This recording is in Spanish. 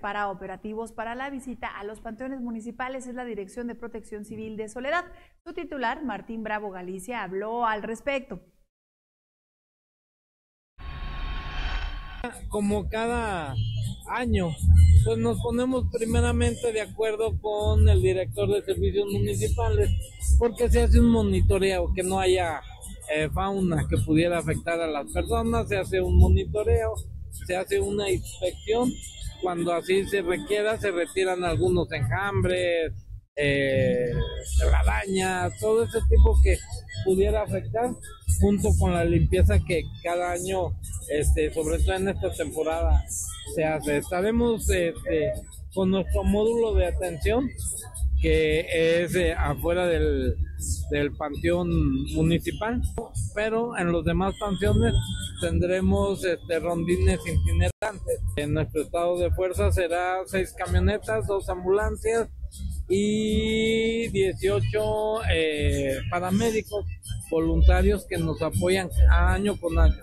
para operativos para la visita a los panteones municipales es la Dirección de Protección Civil de Soledad. Su titular, Martín Bravo Galicia, habló al respecto. Como cada año, pues nos ponemos primeramente de acuerdo con el director de servicios municipales porque se hace un monitoreo, que no haya eh, fauna que pudiera afectar a las personas, se hace un monitoreo, se hace una inspección, cuando así se requiera se retiran algunos enjambres, eh, arañas, todo ese tipo que pudiera afectar, junto con la limpieza que cada año, este, sobre todo en esta temporada, se hace. Estaremos este, con nuestro módulo de atención que es eh, afuera del, del panteón municipal, pero en los demás panteones tendremos este, rondines itinerantes. En nuestro estado de fuerza será seis camionetas, dos ambulancias y 18 eh, paramédicos voluntarios que nos apoyan año con año.